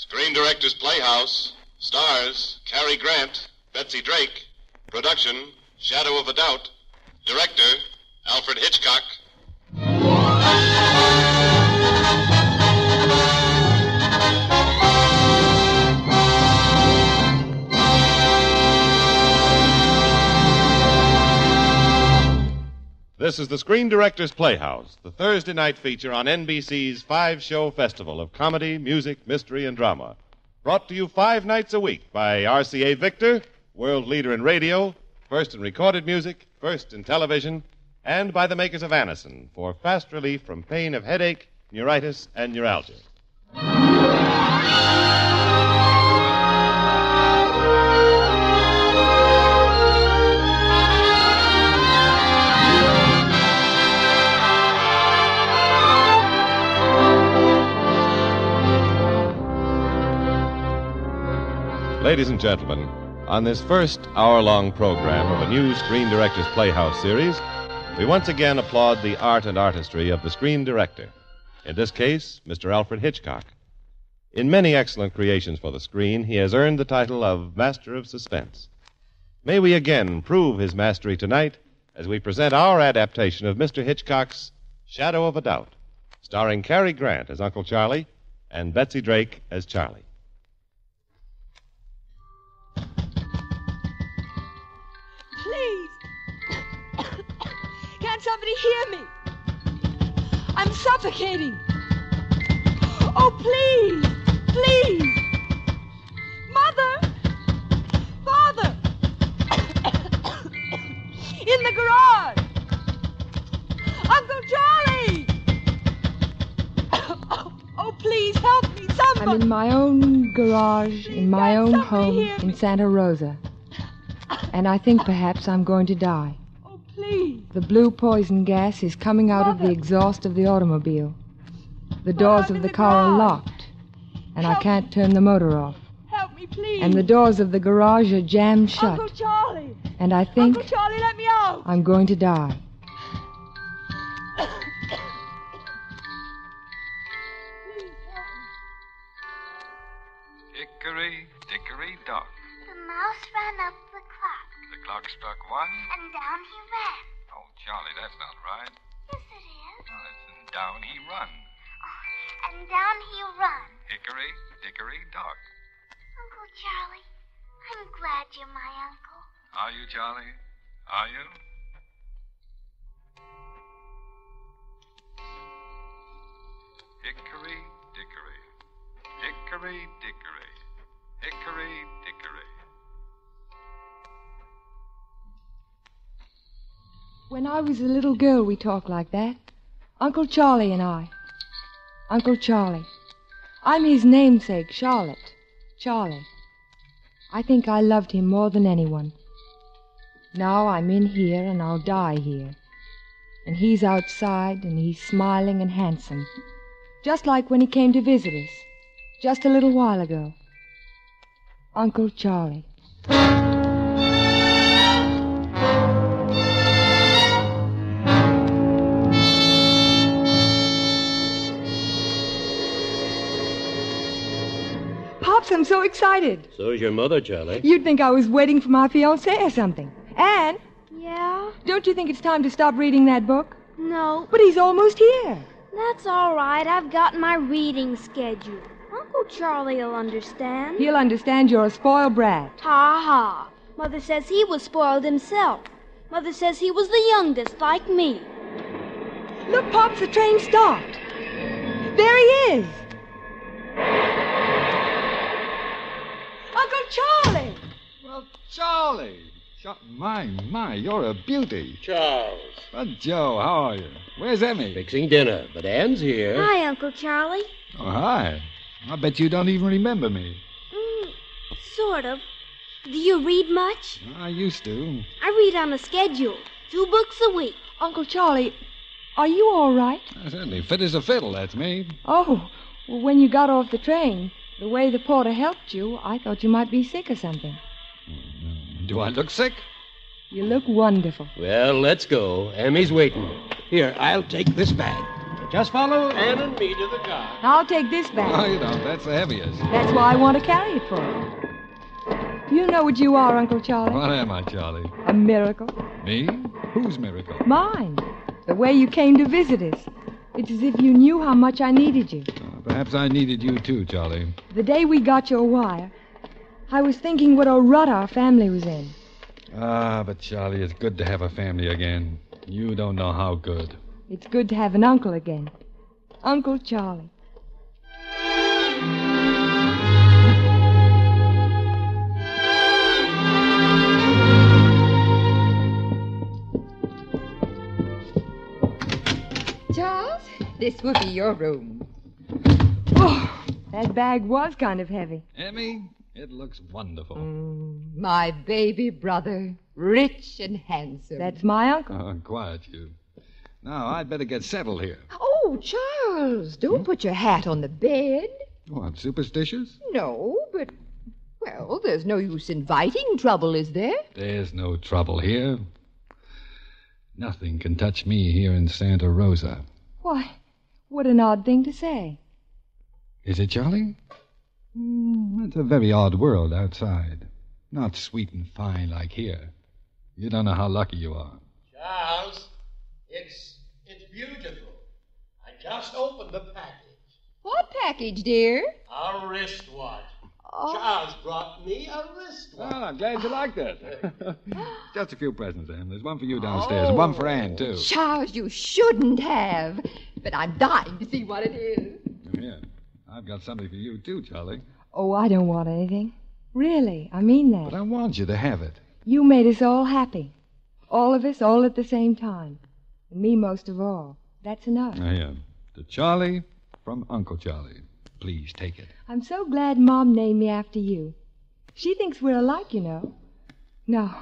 Screen Directors Playhouse. Stars Cary Grant, Betsy Drake. Production Shadow of a Doubt. Director Alfred Hitchcock. This is the Screen Directors Playhouse, the Thursday night feature on NBC's five show festival of comedy, music, mystery, and drama. Brought to you five nights a week by RCA Victor, world leader in radio, first in recorded music, first in television, and by the makers of Anacin for fast relief from pain of headache, neuritis, and neuralgia. Ladies and gentlemen, on this first hour long program of a new Screen Directors Playhouse series, we once again applaud the art and artistry of the screen director. In this case, Mr. Alfred Hitchcock. In many excellent creations for the screen, he has earned the title of Master of Suspense. May we again prove his mastery tonight as we present our adaptation of Mr. Hitchcock's Shadow of a Doubt, starring Cary Grant as Uncle Charlie and Betsy Drake as Charlie. Can't hear me? I'm suffocating. Oh, please. Please. Mother. Father. In the garage. Uncle Charlie. Oh, please help me. Somebody. I'm in my own garage, in my own home in Santa Rosa. And I think perhaps I'm going to die. Please. The blue poison gas is coming out of the exhaust of the automobile. The doors of the the car are locked, and I can't turn the motor off. Help me, please. And the doors of the garage are jammed shut, Uncle Charlie. and I think Uncle Charlie, let me out. I'm going to die. Down he ran. Oh, Charlie, that's not right. Yes, it is. Well, it's and down he run. Oh, and down he run. Hickory, dickory, dock. Uncle Charlie, I'm glad you're my uncle. Are you, Charlie? Are you? Hickory, dickory. Hickory, dickory. Hickory, dickory. When I was a little girl, we talked like that. Uncle Charlie and I. Uncle Charlie. I'm his namesake, Charlotte. Charlie. I think I loved him more than anyone. Now I'm in here and I'll die here. And he's outside and he's smiling and handsome. Just like when he came to visit us. Just a little while ago. Uncle Charlie. Pops, I'm so excited. So's your mother, Charlie. You'd think I was waiting for my fiancé or something. Anne, Yeah? don't you think it's time to stop reading that book? No, But he's almost here. that's all right. I've got my reading schedule. Uncle Charlie'll understand. He'll understand you're a spoiled brat. Ha ha. Mother says he was spoiled himself. Mother says he was the youngest, like me. Look, Pops, the train stopped. There he is. Uncle Charlie! Well, Charlie. Ch- my, my, you're a beauty. Charles. Well, Joe, how are you? Where's Emmy? Fixing dinner, but Anne's here. Hi, Uncle Charlie. Oh, hi. I bet you don't even remember me. Mm, sort of. Do you read much? I used to. I read on a schedule. Two books a week. Uncle Charlie, are you all right? I certainly fit as a fiddle, that's me. Oh, well, when you got off the train, the way the porter helped you, I thought you might be sick or something. Do I look sick? You look wonderful. Well, let's go. Emmy's waiting. Here, I'll take this bag. Just follow Ann and me to the car. I'll take this bag. No, you don't. That's the heaviest. That's why I want to carry it for you. You know what you are, Uncle Charlie. What am I, Charlie? A miracle. Me? Whose miracle? Mine. The way you came to visit us. It's as if you knew how much I needed you. Uh, perhaps I needed you too, Charlie. The day we got your wire, I was thinking what a rut our family was in. Ah, but Charlie, it's good to have a family again. You don't know how good. It's good to have an uncle again. Uncle Charlie. Charles, this will be your room. Oh, that bag was kind of heavy. Emmy, it looks wonderful. Mm, my baby brother, rich and handsome. That's my uncle. Oh, quiet, you. Now, I'd better get settled here. Oh, Charles, don't put your hat on the bed. What, superstitious? No, but, well, there's no use inviting trouble, is there? There's no trouble here. Nothing can touch me here in Santa Rosa. Why, what an odd thing to say. Is it, Charlie? Mm, it's a very odd world outside. Not sweet and fine like here. You don't know how lucky you are. Charles, it's it's beautiful. I just opened the package. What package, dear? A wristwatch. Oh. Charles brought me a wristwatch. Well, I'm glad you like that. Just a few presents, Anne. There's one for you downstairs, oh. and one for Anne, too. Charles, you shouldn't have. But I'm dying to see what it is. Oh, yeah. I've got something for you, too, Charlie. Oh, I don't want anything. Really, I mean that. But I want you to have it. You made us all happy. All of us, all at the same time. And me most of all. That's enough. Oh, I am. To Charlie from Uncle Charlie. Please take it. I'm so glad Mom named me after you. She thinks we're alike, you know. No,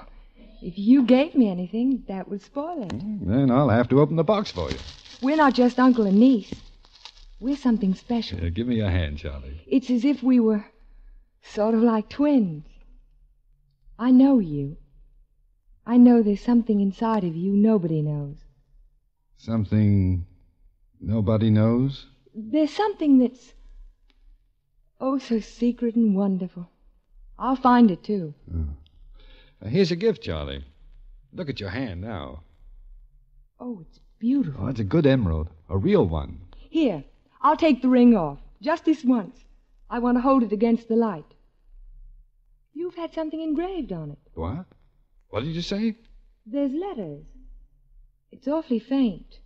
if you gave me anything, that would spoil it. Then I'll have to open the box for you. We're not just uncle and niece. We're something special. Here, give me your hand, Charlie. It's as if we were sort of like twins. I know you. I know there's something inside of you nobody knows. Something nobody knows? There's something that's oh so secret and wonderful. I'll find it too. Uh, here's a gift, Charlie. Look at your hand now. Oh, it's beautiful. Oh, it's a good emerald. A real one. Here, I'll take the ring off. Just this once. I want to hold it against the light. You've had something engraved on it. What? What did you say? There's letters. It's awfully faint.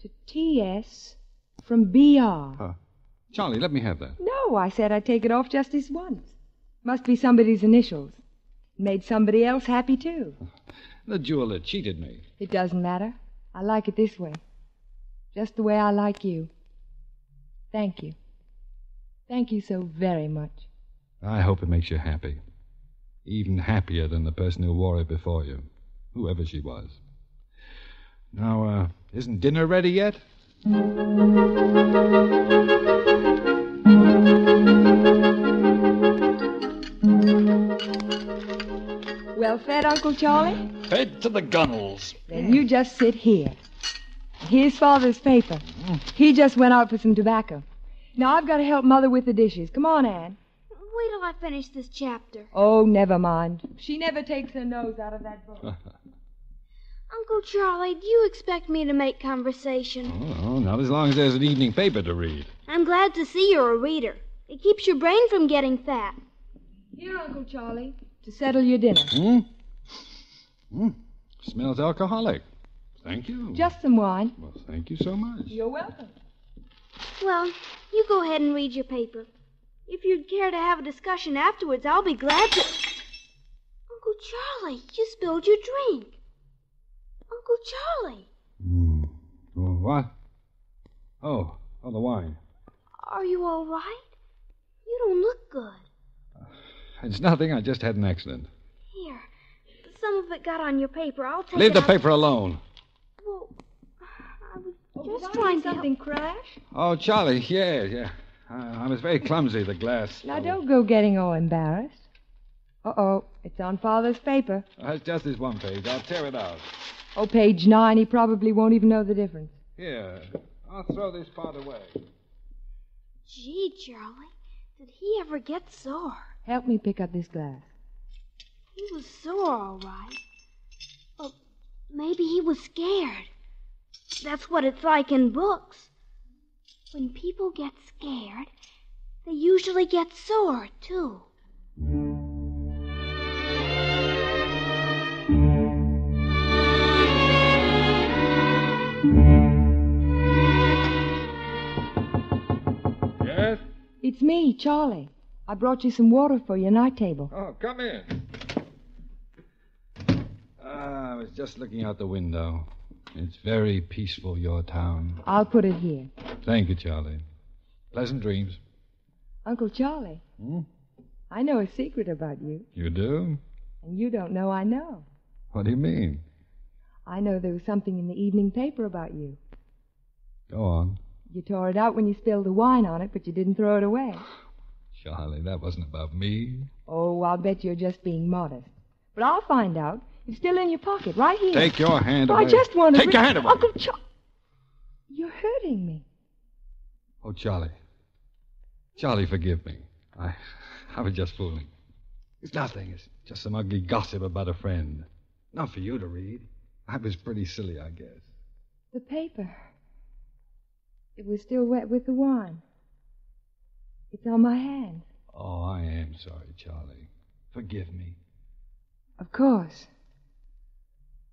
To T.S. from B.R. Uh, Charlie, let me have that. No, I said I'd take it off just this once. Must be somebody's initials. Made somebody else happy, too. The jeweler cheated me. It doesn't matter. I like it this way. Just the way I like you. Thank you. Thank you so very much. I hope it makes you happy. Even happier than the person who wore it before you, whoever she was. Now, uh, isn't dinner ready yet? Well fed, Uncle Charlie? Fed to the gunnels. Then you just sit here. Here's Father's paper. Mm. He just went out for some tobacco. Now I've got to help Mother with the dishes. Come on, Anne. Wait till I finish this chapter. Oh, never mind. She never takes her nose out of that book. Uncle Charlie, do you expect me to make conversation? Oh, not as long as there's an evening paper to read. I'm glad to see you're a reader. It keeps your brain from getting fat. Here, Uncle Charlie, to settle your dinner. Hmm? Hmm. Smells alcoholic. Thank you. Just some wine. Well, thank you so much. You're welcome. Well, you go ahead and read your paper. If you'd care to have a discussion afterwards, I'll be glad to. Uncle Charlie, you spilled your drink. Uncle Charlie, Hmm. Oh, what? Oh, oh, the wine. are you all right? You don't look good. It's nothing. I just had an accident. Here, some of it got on your paper. I'll take Leave it the out- paper alone. Well, I was Just just trying trying to something crash. Oh, Charlie, yeah, yeah. I, I was very clumsy, the glass. Now don't go getting all embarrassed. Uh oh, it's on Father's paper. Uh, it's just this one page. I'll tear it out. Oh, page nine. He probably won't even know the difference. Here. I'll throw this part away. Gee, Charlie, did he ever get sore? Help me pick up this glass. He was sore, all right. Well, maybe he was scared. That's what it's like in books. When people get scared, they usually get sore, too. Yes? It's me, Charlie. I brought you some water for your night table. Oh, come in. Ah, I was just looking out the window. It's very peaceful, your town. I'll put it here. Thank you, Charlie. Pleasant dreams. Uncle Charlie, Hmm? I know a secret about you, You do? and you don't know I know. What do you mean? I know there was something in the evening paper about you. Go on. You tore it out when you spilled the wine on it, but you didn't throw it away. Charlie, that wasn't about me. Oh, I'll bet you're just being modest. But I'll find out. It's still in your pocket, right here. Take your hand Oh, away. I just want to. Take your hand away. Uncle Charlie. You're hurting me. Oh, Charlie. Charlie, forgive me. I, I was just fooling. It's nothing. It's just some ugly gossip about a friend. Not for you to read. I was pretty silly, I guess. The paper. It was still wet with the wine. It's on my hands. Oh, I am sorry, Charlie. Forgive me. Of course.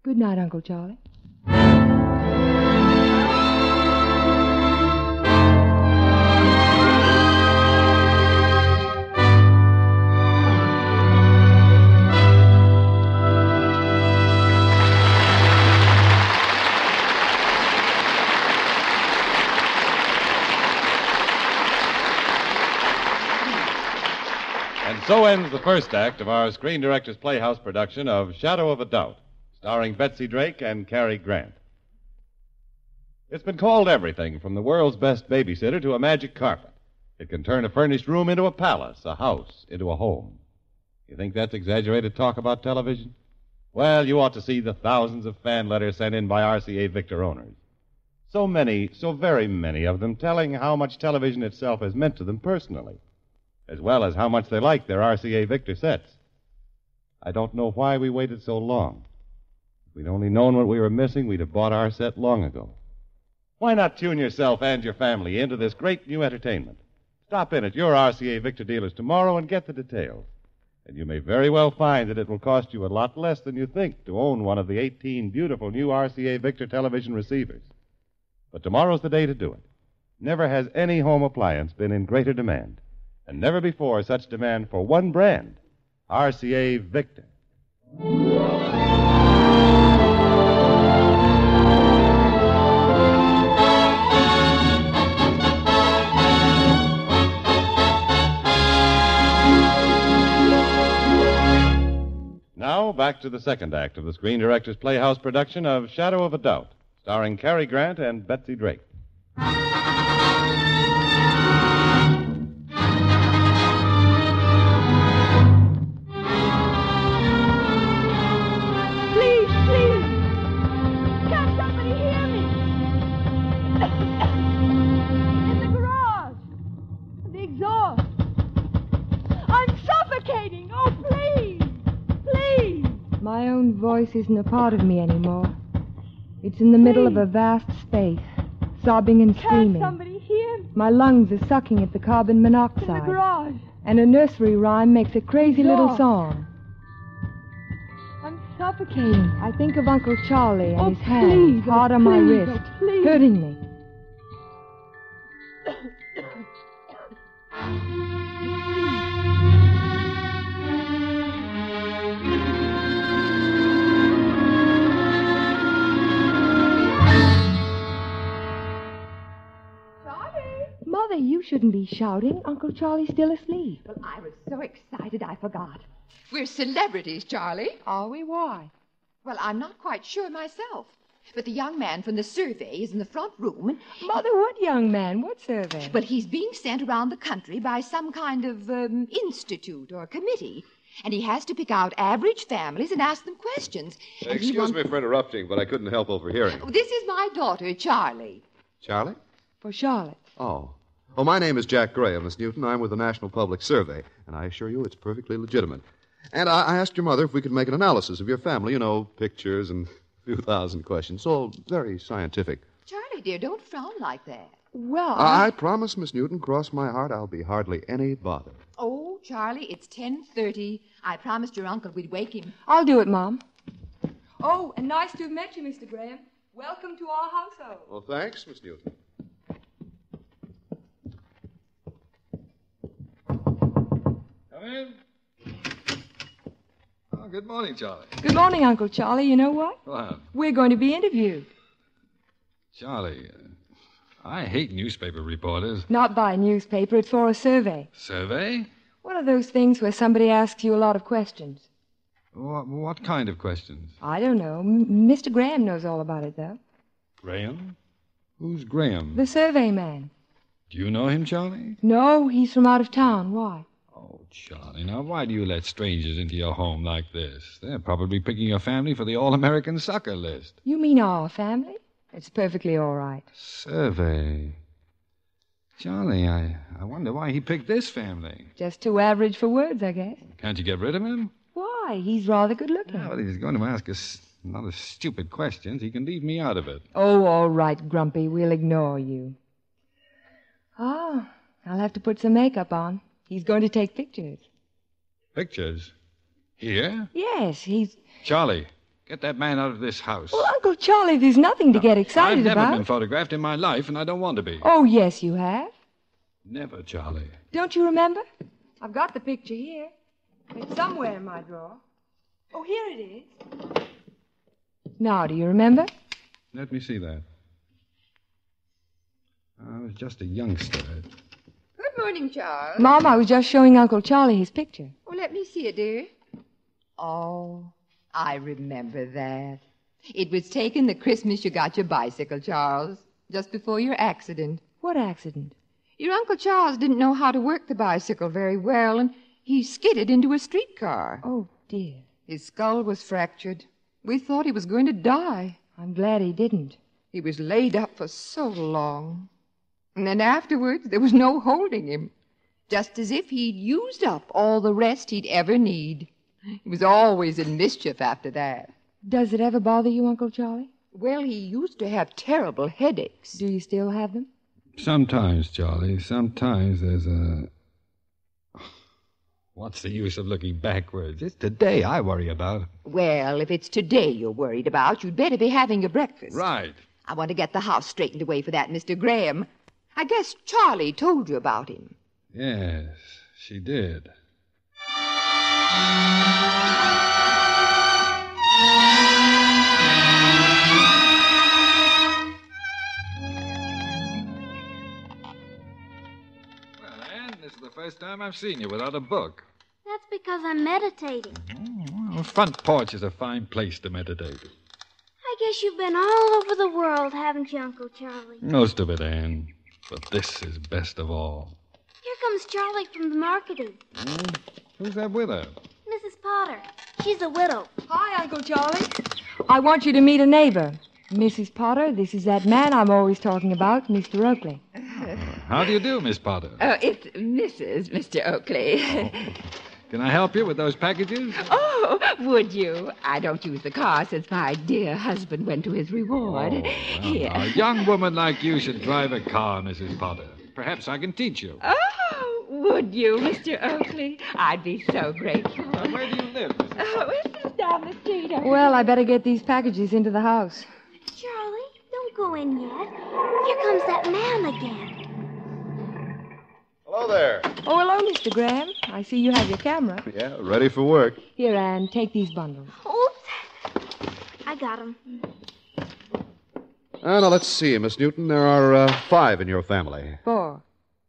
Good night, Uncle Charlie. So ends the first act of our Screen Directors Playhouse production of Shadow of a Doubt, starring Betsy Drake and Cary Grant. It's been called everything from the world's best babysitter to a magic carpet. It can turn a furnished room into a palace, a house into a home. You think that's exaggerated talk about television? Well, you ought to see the thousands of fan letters sent in by RCA Victor owners. So many, so very many of them telling how much television itself has meant to them personally as well as how much they like their RCA Victor sets. I don't know why we waited so long. If we'd only known what we were missing, we'd have bought our set long ago. Why not tune yourself and your family into this great new entertainment? Stop in at your RCA Victor dealers tomorrow and get the details. And you may very well find that it will cost you a lot less than you think to own one of the 18 beautiful new RCA Victor television receivers. But tomorrow's the day to do it. Never has any home appliance been in greater demand and never before such demand for one brand RCA Victor. Now, back to the second act of the Screen Directors Playhouse production of Shadow of a Doubt, starring Cary Grant and Betsy Drake. Voice isn't a part of me anymore. It's in the middle of a vast space, sobbing and Can't screaming. somebody hear me? My lungs are sucking at the carbon monoxide. In the garage. And a nursery rhyme makes a crazy little song. I'm suffocating. I think of Uncle Charlie and Oh, his hands please, oh, hard oh, on my wrist, oh, hurting me. Mother, you shouldn't be shouting. Uncle Charlie's still asleep. Well, I was so excited I forgot. We're celebrities, Charlie. Are we? Why? Well, I'm not quite sure myself. But the young man from the survey is in the front room. and- Mother, what young man? What survey? Well, he's being sent around the country by some kind of um, institute or committee. And he has to pick out average families and ask them questions. And he Excuse wants- me for interrupting, but I couldn't help overhearing. This is my daughter, Charlie. Charlie? For Charlotte. Oh. Oh, my name is Jack Graham, Miss Newton. I'm with the National Public Survey, and I assure you it's perfectly legitimate. And I, I asked your mother if we could make an analysis of your family, you know, pictures and a few thousand questions. All very scientific. Charlie, dear, don't frown like that. Well, I, I promise, Miss Newton, cross my heart, I'll be hardly any bother. Oh, Charlie, it's 10.30. I promised your uncle we'd wake him. I'll do it, Mom. Oh, and nice to have met you, Mr. Graham. Welcome to our household. Well, thanks, Miss Newton. Come in. Oh, good morning, Charlie. Good morning, Uncle Charlie. You know what? What? We're going to be interviewed. Charlie, uh, I hate newspaper reporters. Not by newspaper, it's for a survey. Survey? One of those things where somebody asks you a lot of questions. What, what kind of questions? I don't know. M- Mr. Graham knows all about it, though. Graham? Who's Graham? The survey man. Do you know him, Charlie? No, he's from out of town. Why? Oh, Charlie, now why do you let strangers into your home like this? They're probably picking your family for the All American Sucker list. You mean our family? It's perfectly all right. Survey. Charlie, I, I wonder why he picked this family. Just too average for words, I guess. Can't you get rid of him? Why? He's rather good looking. Now, but if he's going to ask us another stupid questions, he can leave me out of it. Oh, all right, Grumpy. We'll ignore you. Oh, I'll have to put some makeup on. He's going to take pictures. Pictures? Here? Yes, he's. Charlie, get that man out of this house. Well, Uncle Charlie, there's nothing to get excited about. I've never about. been photographed in my life, and I don't want to be. Oh, yes, you have. Never, Charlie. Don't you remember? I've got the picture here. It's somewhere in my drawer. Oh, here it is. Now, do you remember? Let me see that. I was just a youngster. Good morning, Charles. Mom, I was just showing Uncle Charlie his picture. Oh, let me see it, dear. Oh, I remember that. It was taken the Christmas you got your bicycle, Charles, just before your accident. What accident? Your Uncle Charles didn't know how to work the bicycle very well, and he skidded into a streetcar. Oh, dear. His skull was fractured. We thought he was going to die. I'm glad he didn't. He was laid up for so long. And then afterwards, there was no holding him. Just as if he'd used up all the rest he'd ever need. He was always in mischief after that. Does it ever bother you, Uncle Charlie? Well, he used to have terrible headaches. Do you still have them? Sometimes, Charlie, sometimes there's a. What's the use of looking backwards? It's today I worry about. Well, if it's today you're worried about, you'd better be having your breakfast. Right. I want to get the house straightened away for that Mr. Graham. I guess Charlie told you about him. Yes, she did. Well, Anne, this is the first time I've seen you without a book. That's because I'm meditating. Mm-hmm. Well, front porch is a fine place to meditate. I guess you've been all over the world, haven't you, Uncle Charlie? Most of it, Anne. But this is best of all. Here comes Charlie from the marketing. Hmm? Who's that with her? Mrs. Potter. She's a widow. Hi, Uncle Charlie. I want you to meet a neighbor. Mrs. Potter, this is that man I'm always talking about, Mr. Oakley. How do you do, Miss Potter? Oh, it's Mrs. Mr. Oakley. Oh. Can I help you with those packages? oh, would you? I don't use the car since my dear husband went to his reward. Oh, well, Here. a young woman like you should drive a car, Mrs. Potter. Perhaps I can teach you. Oh, would you, Mr. Oakley? I'd be so grateful. Where do you live, Mrs. Oh, it's just down the street. Well, I better get these packages into the house. Charlie, don't go in yet. Here comes that man again. Hello there. Oh, hello, Mr. Graham. I see you have your camera. Yeah, ready for work. Here, Anne, take these bundles. Oops. I got them. Uh, now, let's see, Miss Newton. There are uh, five in your family. Four.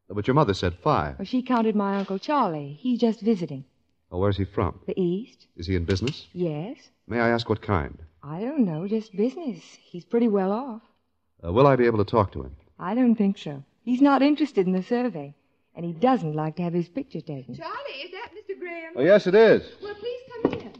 But your mother said five. Well, she counted my Uncle Charlie. He's just visiting. Well, where's he from? The East? Is he in business? Yes. May I ask what kind? I don't know, just business. He's pretty well off. Uh, will I be able to talk to him? I don't think so. He's not interested in the survey, and he doesn't like to have his picture taken. Charlie, is that Mr. Graham? Oh, yes, it is. Well, please come in.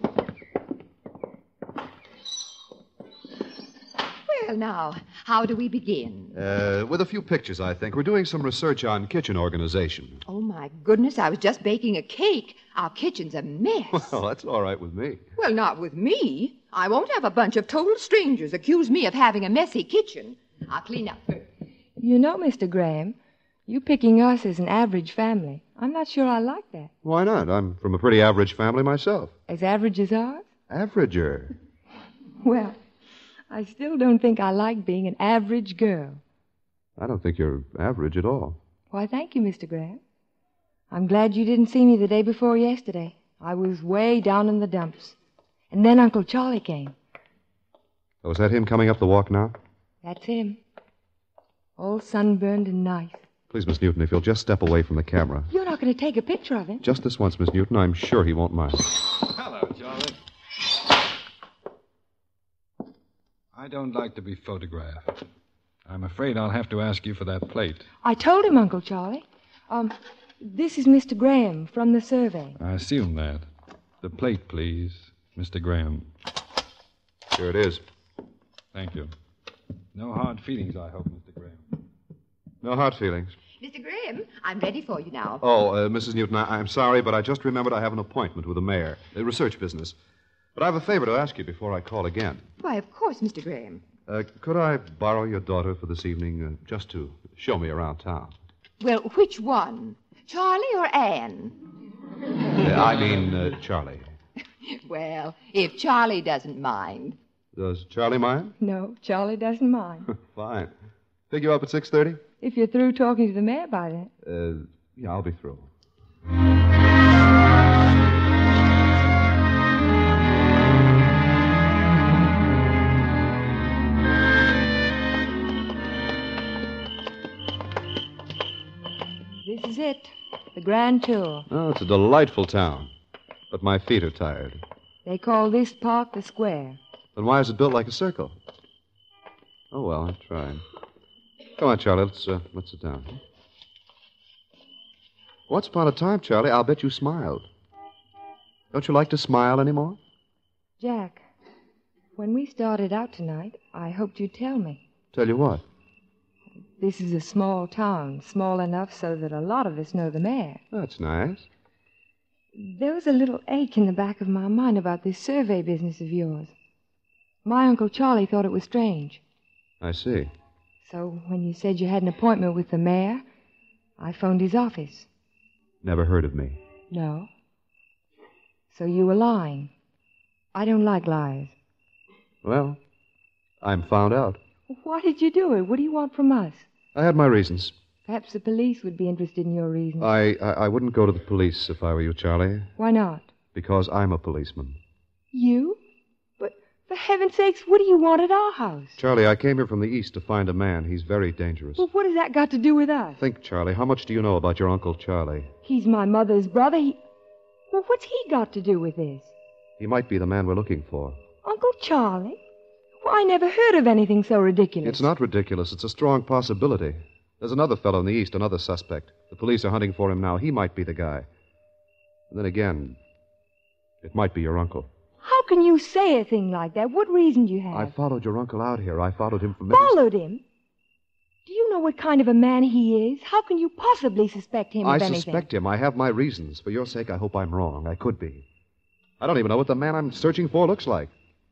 Well, now, How do we begin? Uh, with a few pictures, I think. We're doing some research on kitchen organization. Oh, my goodness, I was just baking a cake. Our kitchen's a mess. Well, that's all right with me. Well, not with me. I won't have a bunch of total strangers accuse me of having a messy kitchen. I'll clean up first. You know, Mr. Graham, you picking us as an average family. I'm not sure I like that. Why not? I'm from a pretty average family myself. As average as ours? Averager. Well, I still don't think I like being an average girl. I don't think you're average at all. Why, thank you, Mr. Grant. I'm glad you didn't see me the day before yesterday. I was way down in the dumps. And then Uncle Charlie came. Oh, is that him coming up the walk now? That's him. All sunburned and nice. Please, Miss Newton, if you'll just step away from the camera. You're not going to take a picture of him. Just this once, Miss Newton. I'm sure he won't mind. Hello, Charlie. I don't like to be photographed. I'm afraid I'll have to ask you for that plate. I told him, Uncle Charlie. Um, this is Mr. Graham from the survey. I assume that. The plate, please, Mr. Graham. Here it is. Thank you. No hard feelings, I hope, Mr. Graham. No hard feelings. Mr. Graham, I'm ready for you now. Oh, uh, Mrs. Newton, I- I'm sorry, but I just remembered I have an appointment with the mayor, a research business. But I have a favor to ask you before I call again. Why, of course, Mr. Graham. Uh, could I borrow your daughter for this evening, uh, just to show me around town? Well, which one? Charlie or Anne? Uh, I mean, uh, Charlie. Well, if Charlie doesn't mind. Does Charlie mind? No, Charlie doesn't mind. Fine. Pick you up at six thirty. If you're through talking to the mayor by then. Uh, yeah, I'll be through. This is it. The Grand Tour. Oh, it's a delightful town, but my feet are tired. They call this park the square. Then why is it built like a circle? Oh well, I tried. Come on, Charlie. Let's uh, let's sit down. Once upon a time, Charlie, I'll bet you smiled. Don't you like to smile anymore? Jack, when we started out tonight, I hoped you'd tell me. Tell you what. This is a small town, small enough so that a lot of us know the mayor. That's nice. There was a little ache in the back of my mind about this survey business of yours. My Uncle Charlie thought it was strange. I see. So when you said you had an appointment with the mayor, I phoned his office. Never heard of me. No. So you were lying. I don't like lies. Well, I'm found out. Why did you do it? What do you want from us? I had my reasons. Perhaps the police would be interested in your reasons. I, I I wouldn't go to the police if I were you, Charlie, Why not? because I'm a policeman. You? For heaven's sakes, what do you want at our house? Charlie, I came here from the east to find a man. He's very dangerous. Well, what has that got to do with us? Think, Charlie, how much do you know about your Uncle Charlie? He's my mother's brother. He. Well, what's he got to do with this? He might be the man we're looking for. Uncle Charlie? Well, I never heard of anything so ridiculous. It's not ridiculous. It's a strong possibility. There's another fellow in the east, another suspect. The police are hunting for him now. He might be the guy. And then again, it might be your uncle. How can you say a thing like that? What reason do you have? I followed your uncle out here. I followed him from Mississippi. Followed him? Do you know what kind of a man he is? How can you possibly suspect him I of anything? I suspect him. I have my reasons. For your sake, I hope I'm wrong. I could be. I don't even know what the man I'm searching for looks like.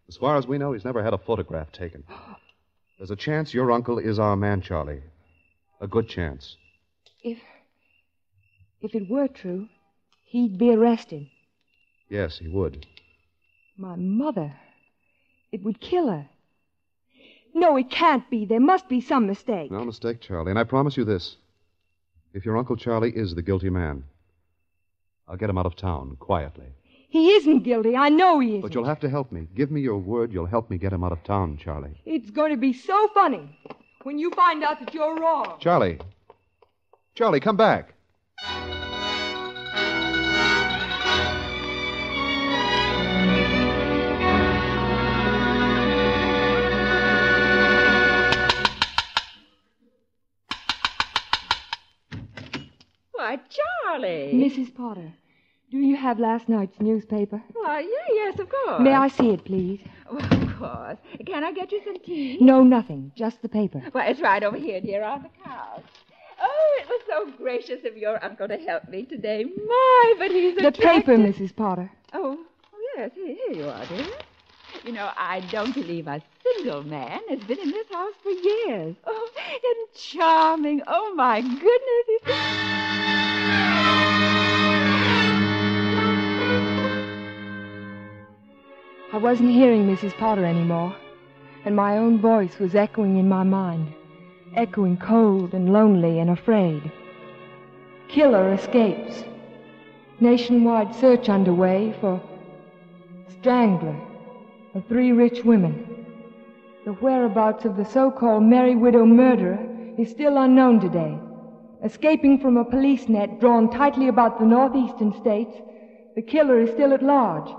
As far as we know, he's never had a photograph taken. There's a chance your uncle is our man, Charlie. A good chance. If. If it were true, he'd be arrested. Yes, he would. My mother. It would kill her. No, it can't be. There must be some mistake. No mistake, Charlie. And I promise you this. If your Uncle Charlie is the guilty man, I'll get him out of town quietly. He isn't guilty. I know he isn't. But you'll have to help me. Give me your word you'll help me get him out of town, Charlie. It's going to be so funny when you find out that you're wrong. Charlie. Charlie, come back. Why, Charlie. Mrs. Potter, do you have last night's newspaper? Why, yeah, yes, of course. May I see it, please? Well, of course. Can I get you some tea? No, nothing. Just the paper. Well, it's right over here, dear, on the couch. Oh, it was so gracious of your uncle to help me today. My, but he's The paper, Mrs. Potter. Oh, oh, yes, here, here you are, dear. You know, I don't believe a single man has been in this house for years. Oh, and charming. Oh, my goodness. I wasn't hearing Mrs. Potter anymore, and my own voice was echoing in my mind, echoing cold and lonely and afraid. Killer escapes. Nationwide search underway for strangler of three rich women. The whereabouts of the so-called Merry Widow murderer is still unknown today. Escaping from a police net drawn tightly about the northeastern states, the killer is still at large.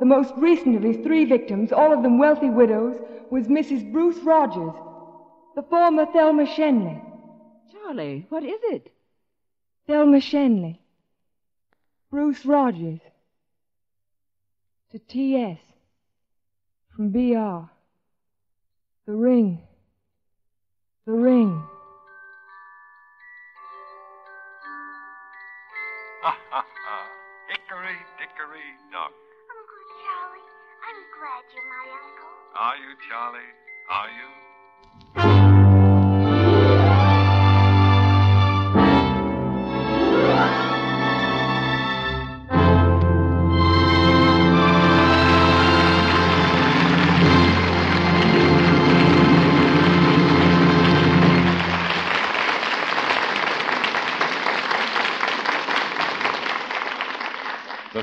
The most recent of his three victims, all of them wealthy widows, was Mrs. Bruce Rogers, the former Thelma Shenley. Charlie, what is it? Thelma Shenley. Bruce Rogers. To T.S. From B.R. The ring. The ring. Ha ha ha. Hickory dickory dock. I'm glad you're my uncle. Are you, Charlie? Are you?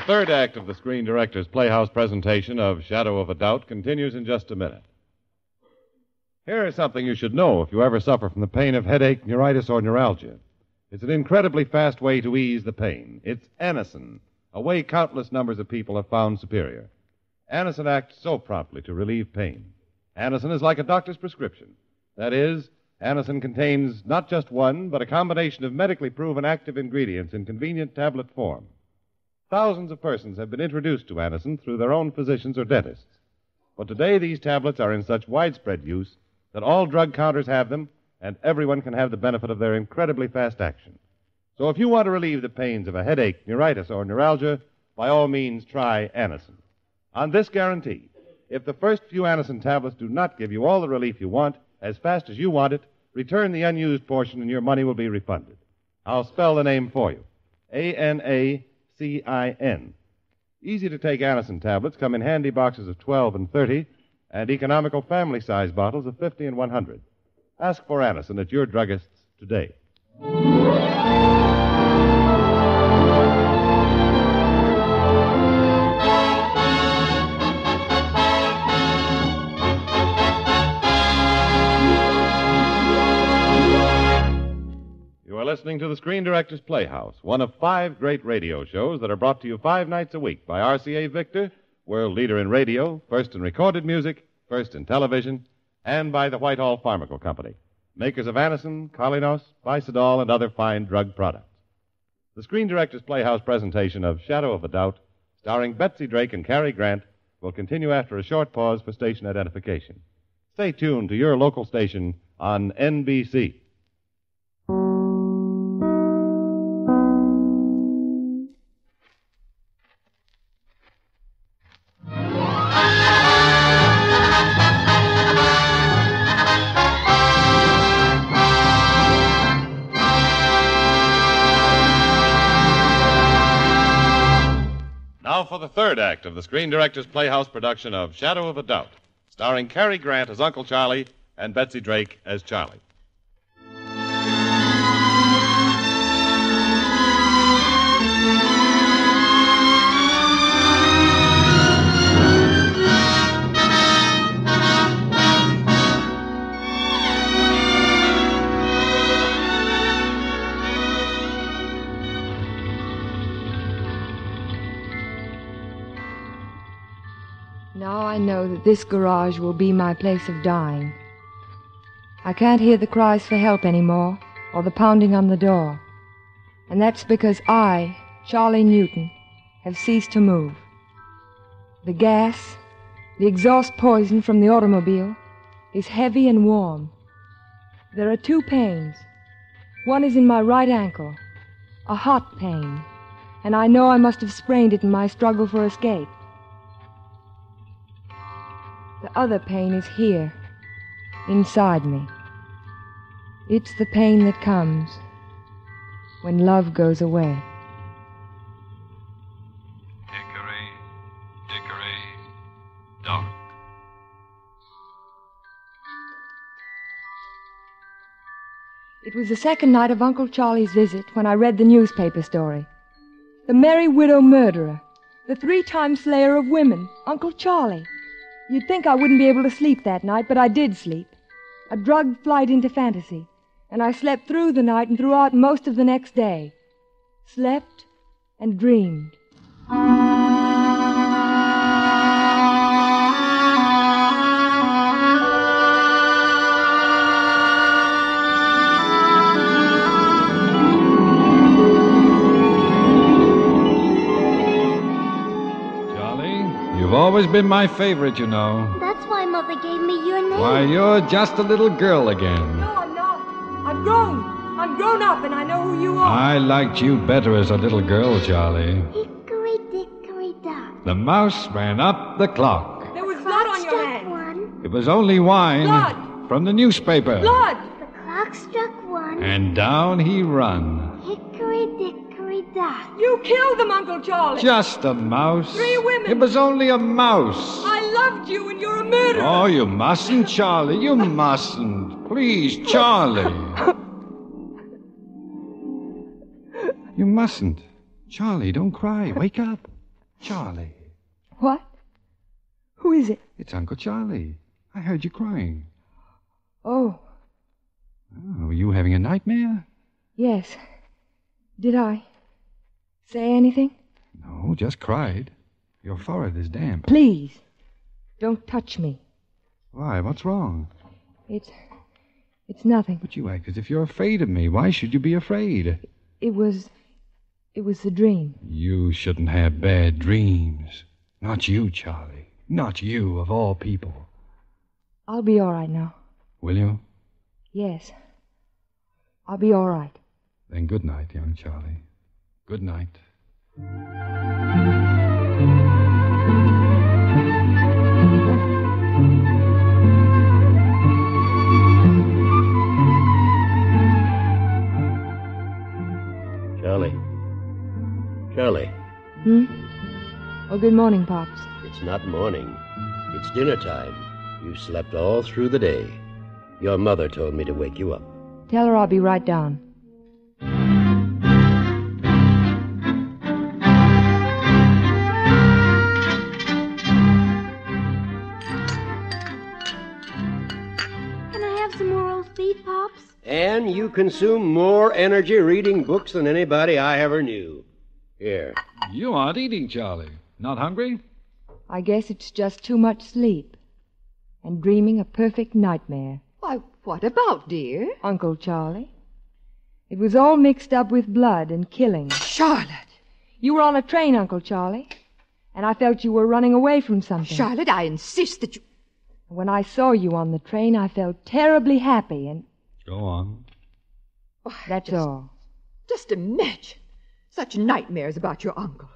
Third act of the Screen Directors Playhouse presentation of Shadow of a Doubt continues in just a minute. Here is something you should know if you ever suffer from the pain of headache, neuritis, or neuralgia. It's an incredibly fast way to ease the pain. It's Anacin, a way countless numbers of people have found superior. Anacin acts so promptly to relieve pain. Anacin is like a doctor's prescription. That is, Anacin contains not just one, but a combination of medically proven active ingredients in convenient tablet form. Thousands of persons have been introduced to Anacin through their own physicians or dentists. But today these tablets are in such widespread use that all drug counters have them, and everyone can have the benefit of their incredibly fast action. So if you want to relieve the pains of a headache, neuritis, or neuralgia, by all means try Anacin. On this guarantee, if the first few Anacin tablets do not give you all the relief you want as fast as you want it, return the unused portion and your money will be refunded. I'll spell the name for you. A N A C I N. Easy to take Anacin tablets come in handy boxes of 12 and 30 and economical family size bottles of 50 and 100. Ask for Anacin at your druggist's today. Listening to the Screen Directors Playhouse, one of five great radio shows that are brought to you five nights a week by RCA Victor, world leader in radio, first in recorded music, first in television, and by the Whitehall Pharmacal Company, makers of Anacin, Kolynos, Bisodol, and other fine drug products. The Screen Directors Playhouse presentation of Shadow of a Doubt, starring Betsy Drake and Cary Grant, will continue after a short pause for station identification. Stay tuned to your local station on NBC. For the third act of the Screen Directors Playhouse production of Shadow of a Doubt, starring Cary Grant as Uncle Charlie and Betsy Drake as Charlie. Now I know that this garage will be my place of dying. I can't hear the cries for help anymore or the pounding on the door. And that's because I, Charlie Newton, have ceased to move. The gas, The exhaust poison from the automobile is heavy and warm. There are two pains. One is in my right ankle, a hot pain, and I know I must have sprained it in my struggle for escape. The other pain is here, inside me. It's the pain that comes when love goes away. Dickory, dock. It was the second night of Uncle Charlie's visit when I read the newspaper story. The Merry Widow Murderer, the three time slayer of women, Uncle Charlie. You'd think I wouldn't be able to sleep that night, but I did sleep. A drugged flight into fantasy. And I slept through the night and throughout most of the next day. Slept and dreamed. Always been my favorite, you know. That's why Mother gave me your name. Why, you're just a little girl again. No, I'm not. I'm grown. I'm grown up and I know who you are. I liked you better as a little girl, Charlie. Hickory dickory dock. The mouse ran up the clock. There was blood on your hand. One. It was only wine Blood. from the newspaper. Blood. The clock struck one. And down he run. Hickory dickory dock. You killed them, Uncle Charlie. Just a mouse. Three women. It was only a mouse. I loved you and you're a murderer. Oh, you mustn't, Charlie. You mustn't. Please, Charlie. You mustn't. Charlie, don't cry. Wake up. Charlie. What? Who is it? It's Uncle Charlie. I heard you crying. Oh, Oh, were you having a nightmare? yes. Did I say anything? No, just cried. Your forehead is damp. Please, don't touch me. Why? What's wrong? It's. It's nothing. But you act as if you're afraid of me. Why should you be afraid? It was. It was the dream. You shouldn't have bad dreams. Not you, Charlie. Not you, of all people. I'll be all right now. Will you? Yes. I'll be all right. Then good night, young Charlie. Good night. Charlie. Charlie, Hmm? Oh, good morning, Pops. it's not morning. It's dinner time. You've slept all through the day. Your mother told me to wake you up. Tell her I'll be right down. And you consume more energy reading books than anybody I ever knew. Here. You aren't eating, Charlie. Not hungry? I guess it's just too much sleep. And dreaming a perfect nightmare. Why, what about, dear? Uncle Charlie. It was all mixed up with blood and killing. Charlotte. You were on a train, Uncle Charlie. And I felt you were running away from something. Charlotte, I insist that you. When I saw you on the train, I felt terribly happy, and Go on. That's all. Just imagine such nightmares about your uncle.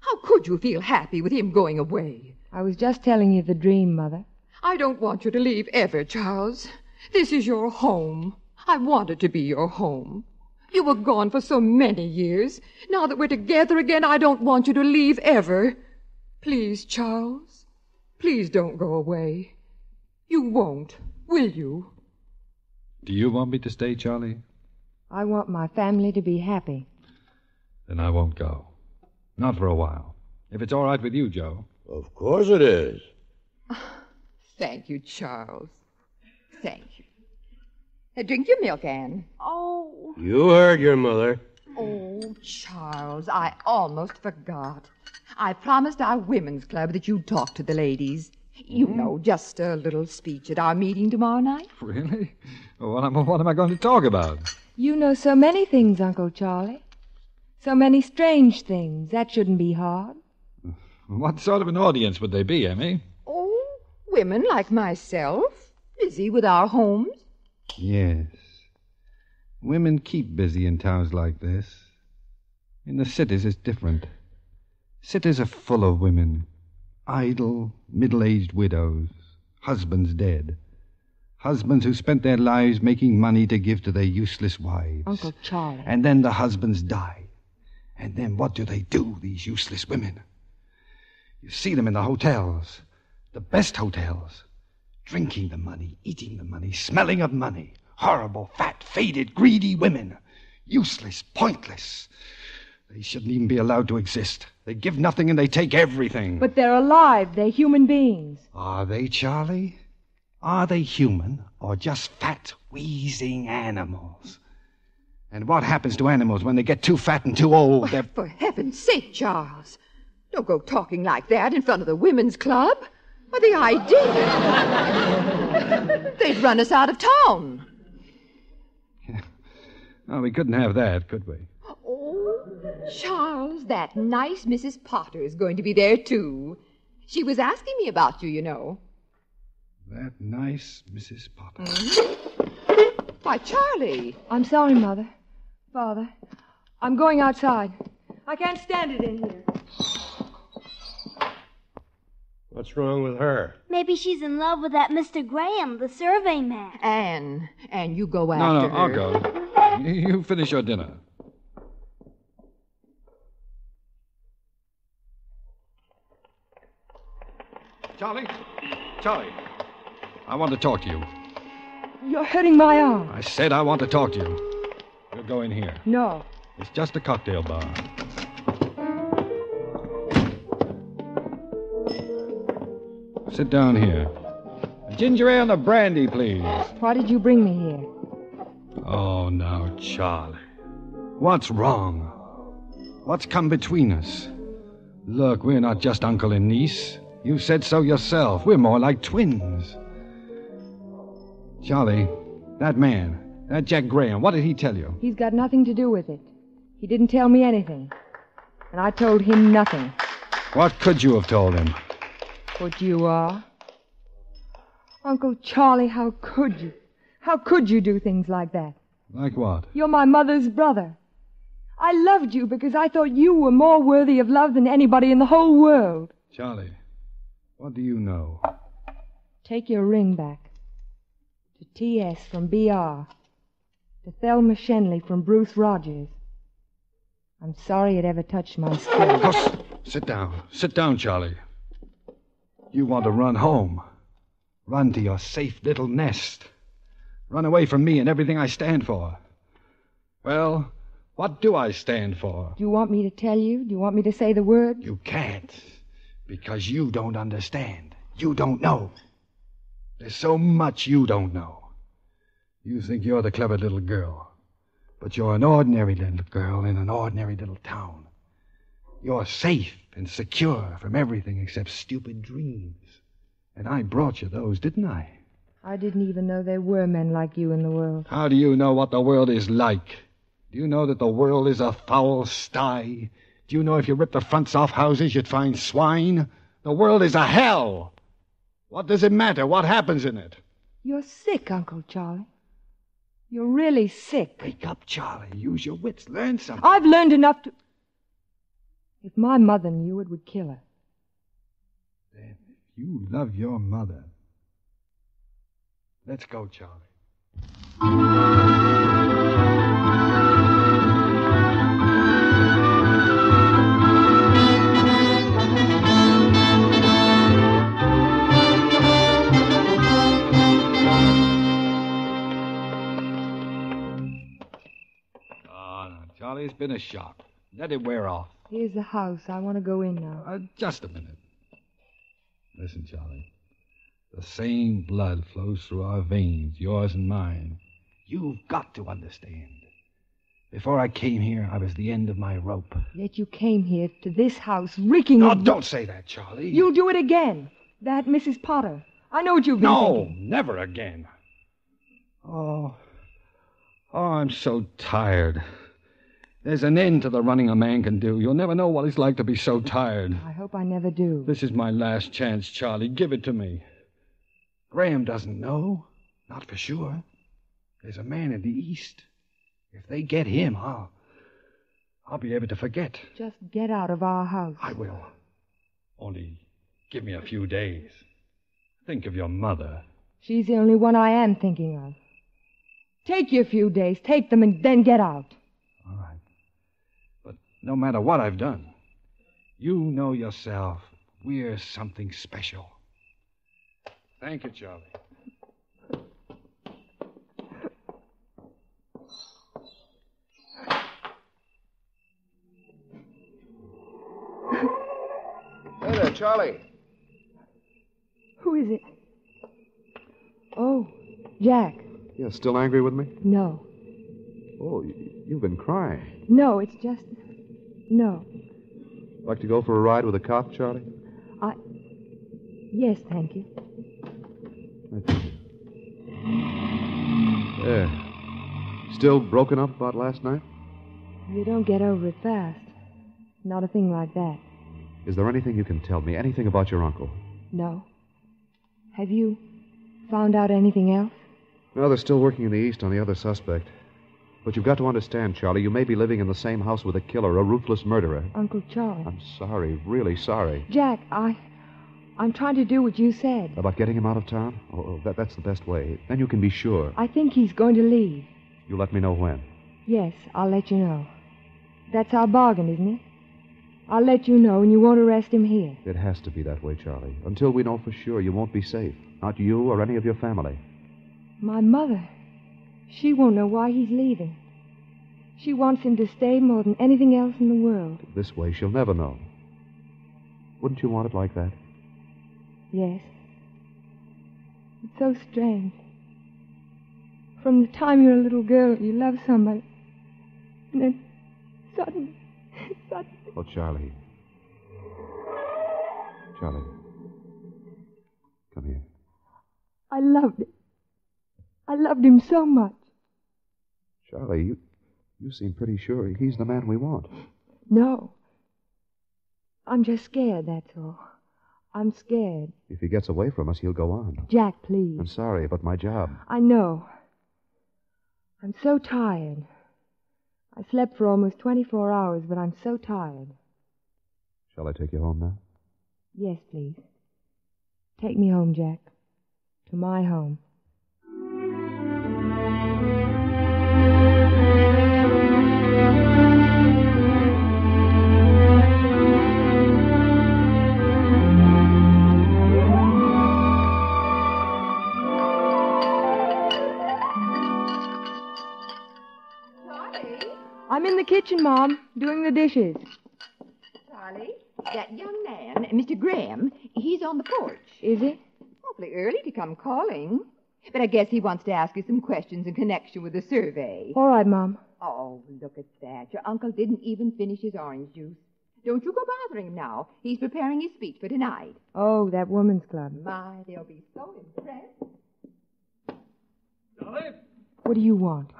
How could you feel happy with him going away? I was just telling you the dream, Mother. I don't want you to leave ever, Charles. This is your home. I want it to be your home. You were gone for so many years. Now that we're together again, I don't want you to leave ever. Please, Charles. Please don't go away. You won't, will you? Do you want me to stay, Charlie? I want my family to be happy. Then I won't go. Not for a while. If it's all right with you, Joe. Of course it is. Thank you, Charles. Thank you. Uh, drink your milk, Anne. Oh. You heard your mother. Oh, Charles, I almost forgot. I promised our women's club that you'd talk to the ladies. You know, just a little speech at our meeting tomorrow night. Really? Well, what, am, what am I going to talk about? You know so many things, Uncle Charlie. So many strange things. That shouldn't be hard. What sort of an audience would they be, Emmy? Oh, Women like myself, busy with our homes. Yes. Women keep busy in towns like this. In the cities, it's different. Cities are full of women idle, middle aged widows, husbands dead. Husbands who spent their lives making money to give to their useless wives. Uncle Charlie. And then the husbands die. And then what do they do, these useless women? You see them in the hotels, the best hotels, drinking the money, eating the money, smelling of money. Horrible, fat, faded, greedy women. Useless, pointless. They shouldn't even be allowed to exist. They give nothing and they take everything. But they're alive. They're human beings. Are they, Charlie? Are they human or just fat, wheezing animals? And what happens to animals when they get too fat and too old? They're... For heaven's sake, Charles, don't go talking like that in front of the women's club. Or the idea. They'd run us out of town. Oh, we couldn't have that, could we? Oh, Charles, that nice Mrs. Potter is going to be there, too. She was asking me about you, you know. That nice Mrs. Potter. Mm-hmm. Why, Charlie. I'm sorry, Mother. Father. I'm going outside. I can't stand it in here. What's wrong with her? Maybe she's in love with that Mr. Graham, the survey man. Anne, Anne, you go No, after no, her. I'll go. You you finish your dinner. Charlie? Charlie, I want to talk to you. You're hurting my arm. I said I want to talk to you. You'll go in here. No. It's just a cocktail bar. Sit down here. A ginger ale and a brandy, please. Why did you bring me here? Oh, now, Charlie. What's wrong? What's come between us? Look, we're not just uncle and niece. You said so yourself. We're more like twins. Charlie, that man, that Jack Graham, what did he tell you? He's got nothing to do with it. He didn't tell me anything. And I told him nothing. What could you have told him? What you are. Uncle Charlie, how could you? How could you do things like that? Like what? You're my mother's brother. I loved you because I thought you were more worthy of love than anybody in the whole world. Charlie, what do you know? Take your ring back. To T.S. from B.R. To Thelma Shenley from Bruce Rogers. I'm sorry it ever touched my skin. Hush! Sit down. Sit down, Charlie. You want to run home. Run to your safe little nest. Run away from me and everything I stand for. Well, what do I stand for? Do you want me to tell you? Do you want me to say the word? You can't. Because you don't understand. You don't know. There's so much you don't know. You think you're the clever little girl. But you're an ordinary little girl in an ordinary little town. You're safe and secure from everything except stupid dreams. And I brought you those, didn't I? I didn't even know there were men like you in the world. How do you know what the world is like? Do you know that the world is a foul sty? Do you know if you ripped the fronts off houses, you'd find swine? The world is a hell. What does it matter? What happens in it? You're sick, Uncle Charlie. You're really sick. Wake up, Charlie. Use your wits. Learn something. I've learned enough to. If my mother knew, it would kill her. Then, if you love your mother, let's go, Charlie. Charlie, it's been a shock. Let it wear off. Here's the house. I want to go in now. Uh, just a minute. Listen, Charlie. The same blood flows through our veins, yours and mine. You've got to understand. Before I came here, I was the end of my rope. Yet you came here to this house reeking No, of... don't say that, Charlie. You'll do it again. That Mrs. Potter. I know what you've been No, thinking. never again. Oh. Oh, I'm so tired. There's an end to the running a man can do. You'll never know what it's like to be so tired. I hope I never do. This is my last chance, Charlie. Give it to me. Graham doesn't know. Not for sure. There's a man in the East. If they get him, I'll. I'll be able to forget. Just get out of our house. I will. Only give me a few days. Think of your mother. She's the only one I am thinking of. Take your few days, take them, and then get out. All right. But no matter what I've done, you know yourself, we're something special. Thank you, Charlie. Hey there, Charlie. Who is it? Oh, Jack. Yeah, still angry with me? No. Oh, you've been crying. No, it's just. No. Like to go for a ride with a cop, Charlie? I. Yes, thank you. There. Still broken up about last night? You don't get over it fast. Not a thing like that. Is there anything you can tell me? Anything about your uncle? No. Have you found out anything else? No, they're still working in the East on the other suspect. But you've got to understand, Charlie, you may be living in the same house with a killer, a ruthless murderer. Uncle Charlie. I'm sorry, really sorry. Jack, I. I'm trying to do what you said. About getting him out of town? Oh, oh, that, that's the best way. Then you can be sure. I think he's going to leave. You'll let me know when. Yes, I'll let you know. That's our bargain, isn't it? I'll let you know, and you won't arrest him here. It has to be that way, Charlie. Until we know for sure, you won't be safe. Not you or any of your family. My mother. She won't know why he's leaving. She wants him to stay more than anything else in the world. This way, she'll never know. Wouldn't you want it like that? Yes. It's so strange. From the time you're a little girl, you love somebody. And then suddenly, suddenly. Oh, Charlie. Charlie. Come here. I loved him. I loved him so much. Charlie, you, you seem pretty sure he's the man we want. No. I'm just scared, that's all. I'm scared. If he gets away from us, he'll go on. Jack, please. I'm sorry, but my job. I know. I'm so tired. I slept for almost 24 hours, but I'm so tired. Shall I take you home now? Yes, please. Take me home, Jack. To my home. I'm in the kitchen, Mom, doing the dishes. Charlie, that young man, Mr. Graham, he's on the porch. Is he? Awfully early to come calling. But I guess he wants to ask you some questions in connection with the survey. All right, Mom. Oh, look at that. Your uncle didn't even finish his orange juice. Don't you go bothering him now. He's preparing his speech for tonight. Oh, that woman's club. My, they'll be so impressed. Charlie? What do you want?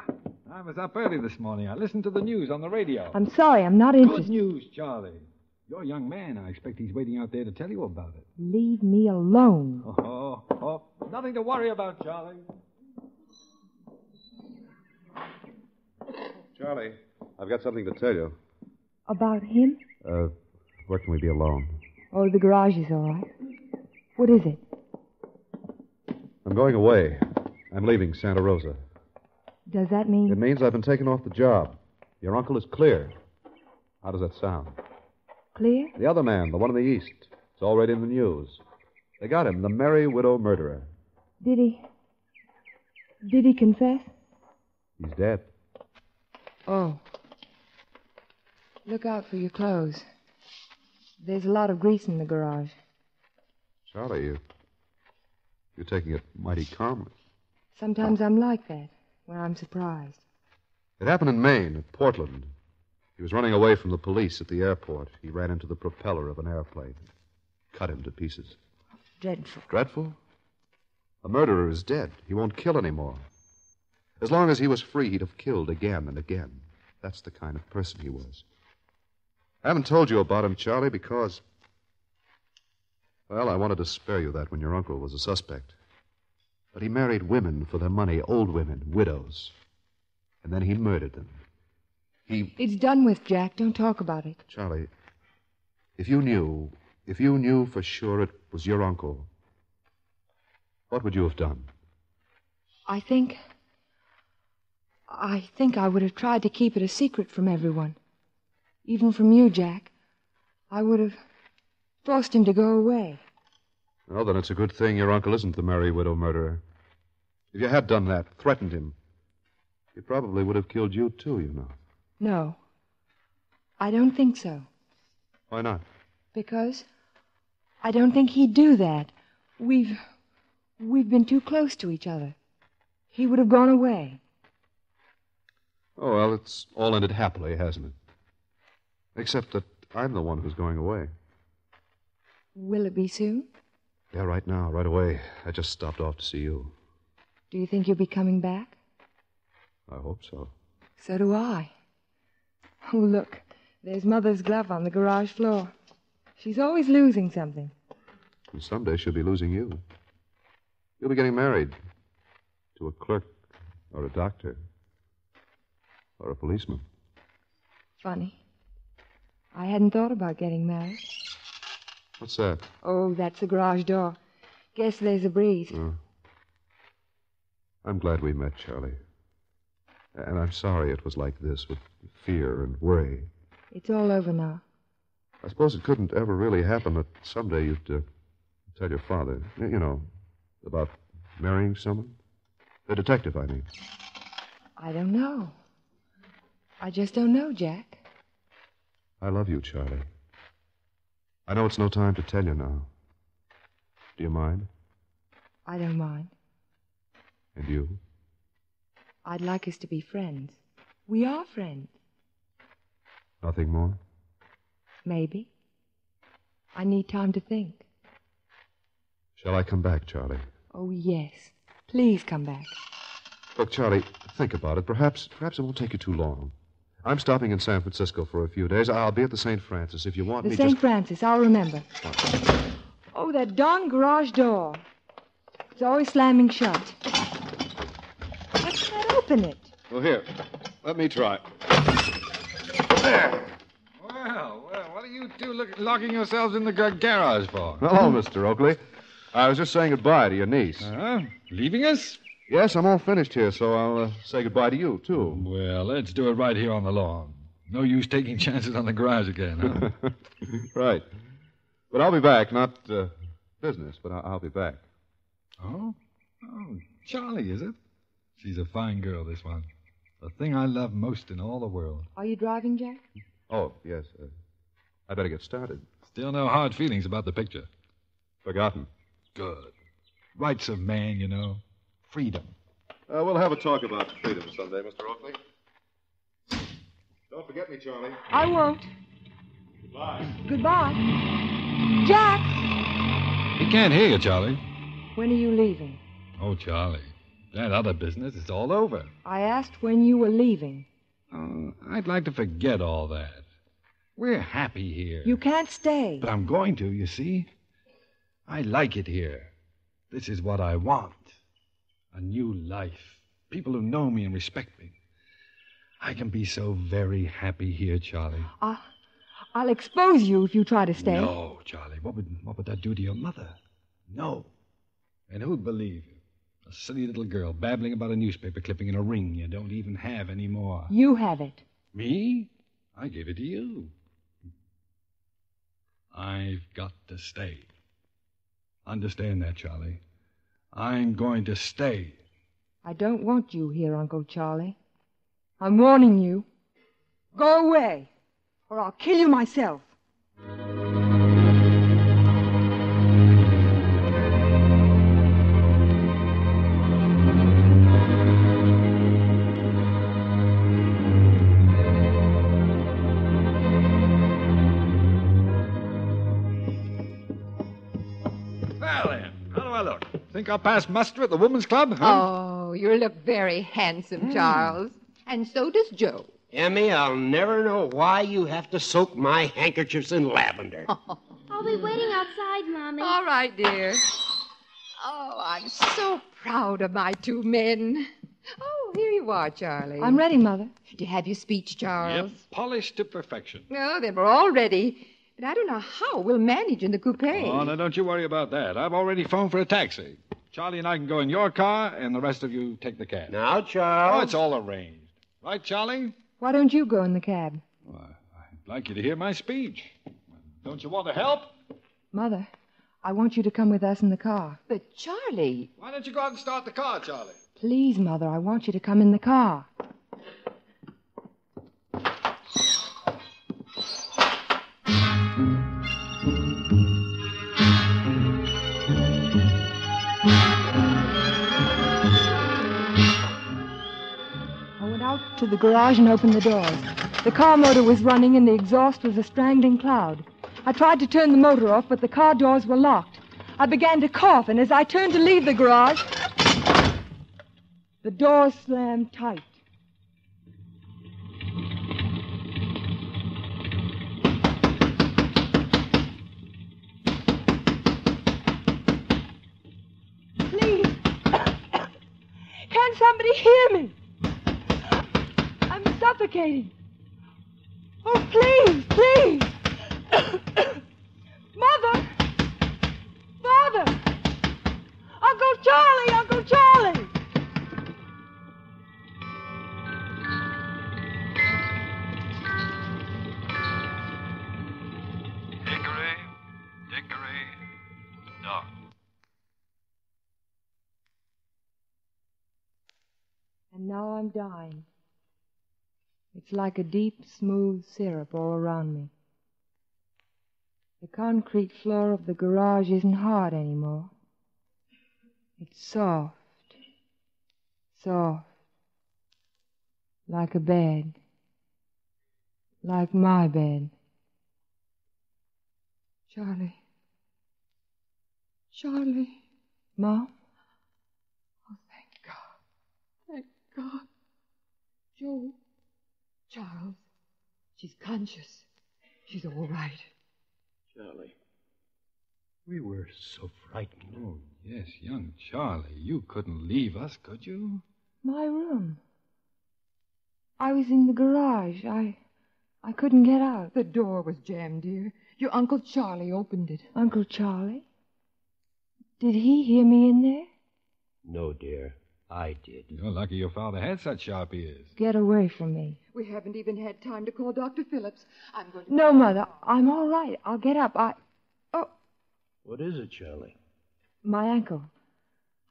I was up early this morning. I listened to the news on the radio. I'm sorry, I'm not interested. Good interested. news, Charlie. You're young man. I expect he's waiting out there to tell you about it. Leave me alone. Oh, oh, oh. nothing to worry about, Charlie. Charlie, I've got something to tell you. About him? Uh, where can we be alone? Oh, the garage is all right. What is it? I'm going away. I'm leaving Santa Rosa. Does that mean? It means I've been taken off the job. Your uncle is clear. How does that sound? Clear? The other man, the one in the East. It's already in the news. They got him, the Merry Widow murderer. Did he. Did he confess? He's dead. Oh. Look out for your clothes. There's a lot of grease in the garage. Charlie, you. You're taking it mighty calmly. Sometimes I'm like that when I'm surprised. It happened in Maine, at Portland. He was running away from the police at the airport. He ran into the propeller of an airplane. Cut him to pieces. Dreadful. Dreadful? A murderer is dead. He won't kill anymore. As long as he was free, he'd have killed again and again. That's the kind of person he was. I haven't told you about him, Charlie, because. Well, I wanted to spare you that when your uncle was a suspect. But he married women for their money, old women, widows. And then he murdered them. He. It's done with, Jack. Don't talk about it. Charlie, if you knew, if you knew for sure it was your uncle, what would you have done? I think. I think I would have tried to keep it a secret from everyone. Even from you, Jack. I would have forced him to go away. Well, then it's a good thing your uncle isn't the merry widow murderer. If you had done that, threatened him, he probably would have killed you, too, you know. No. I don't think so. Why not? Because I don't think he'd do that. We've. We've been too close to each other. He would have gone away. Oh, well, it's all ended happily, hasn't it? Except that I'm the one who's going away. Will it be soon? Yeah, right now, right away. I just stopped off to see you. Do you think you'll be coming back? I hope so. So do I. Oh, look. There's Mother's glove on the garage floor. She's always losing something. And someday she'll be losing you. You'll be getting married to a clerk or a doctor or a policeman. Funny. I hadn't thought about getting married. What's that? Oh, that's the garage door. Guess there's a breeze. Oh. I'm glad we met, Charlie. And I'm sorry it was like this with fear and worry. It's all over now. I suppose it couldn't ever really happen that someday you'd uh, tell your father, you know, about marrying someone? A detective, I mean. I don't know. I just don't know, Jack. I love you, Charlie. I know it's no time to tell you now. Do you mind? I don't mind. And you? I'd like us to be friends. We are friends. Nothing more? Maybe. I need time to think. Shall I come back, Charlie? Oh, yes. Please come back. Look, Charlie, think about it. Perhaps, perhaps it won't take you too long. I'm stopping in San Francisco for a few days. I'll be at the St. Francis. If you want The me, St. just... Francis, I'll remember. Oh, that darn garage door. It's always slamming shut. Why can't I open it? Well, here. Let me try. There. Well, well, what are you two look, locking yourselves in the gar- garage for? Hello, Mr. Oakley. I was just saying goodbye to your niece. Huh? Leaving us? Yes, I'm all finished here, so I'll uh, say goodbye to you, too. Well, let's do it right here on the lawn. No use taking chances on the garage again, huh? right. But I'll be back. Not uh, business, but I- I'll be back. oh? Oh, Charlie, is it? She's a fine girl, this one. The thing I love most in all the world. Are you driving, Jack? Oh, yes. Uh, I better get started. Still no hard feelings about the picture. Forgotten. Good. Rights of man, you know. Freedom. Uh, we'll have a talk about freedom someday, Mr. Oakley. Don't forget me, Charlie. I won't. Goodbye. Goodbye. Jack! He can't hear you, Charlie. When are you leaving? Oh, Charlie. That other business is all over. I asked when you were leaving. Oh, I'd like to forget all that. We're happy here. You can't stay. But I'm going to, you see. I like it here. This is what I want. A new life. People who know me and respect me. I can be so very happy here, Charlie. I, I'll expose you if you try to stay. No, Charlie. What would what would that do to your mother? No. And who'd believe you? A silly little girl babbling about a newspaper clipping in a ring you don't even have anymore. You have it. Me? I gave it to you. I've got to stay. Understand that, Charlie. I'm going to stay. I don't want you here, Uncle Charlie. I'm warning you. Go away, or I'll kill you myself. Think I'll pass muster at the Women's Club? Huh? Oh, you look very handsome, hmm. Charles. And so does Joe. Emmy, I'll never know why you have to soak my handkerchiefs in lavender. I'll be waiting outside, Mommy. All right, dear. Oh, I'm so proud of my two men. Oh, here you are, Charlie. I'm ready, Mother. Do you have your speech, Charles? Yep, polished to perfection. No, they were all ready. But I don't know how we'll manage in the coupe. Oh, now don't you worry about that. I've already phoned for a taxi. Charlie and I can go in your car, and the rest of you take the cab. Now, Charles. Oh, it's all arranged. Right, Charlie? Why don't you go in the cab? I'd like you to hear my speech. Don't you want to help? Mother, I want you to come with us in the car. But, Charlie. Why don't you go out and start the car, Charlie? Please, Mother, I want you to come in the car. I went out to the garage and opened the doors. The car motor was running and the exhaust was a strangling cloud. I tried to turn the motor off, but the car doors were locked. I began to cough, and as I turned to leave the garage, the doors slammed tight. Please. Can somebody hear me? Suffocating. Oh, please, please. Mother! Father! Uncle Charlie! Uncle Charlie! Hickory, dickory, dock. And now I'm dying. It's like a deep, smooth syrup all around me. The concrete floor of the garage isn't hard anymore. It's soft. Soft. Like a bed. Like my bed. Charlie. Charlie. Mom? Oh, thank God. Thank God. Joe. Charles. She's conscious. She's all right. Charlie. We were so frightened. Oh, yes, young Charlie. You couldn't leave us, could you? My room. I was in the garage. I. I couldn't get out. The door was jammed, dear. Your Uncle Charlie opened it. Uncle Charlie? Did he hear me in there? No, dear. I did. You're lucky your father had such sharp ears. Get away from me. We haven't even had time to call Dr. Phillips. I'm going to. No, Mother. I'm all right. I'll get up. I. Oh, What is it, Charlie? my ankle.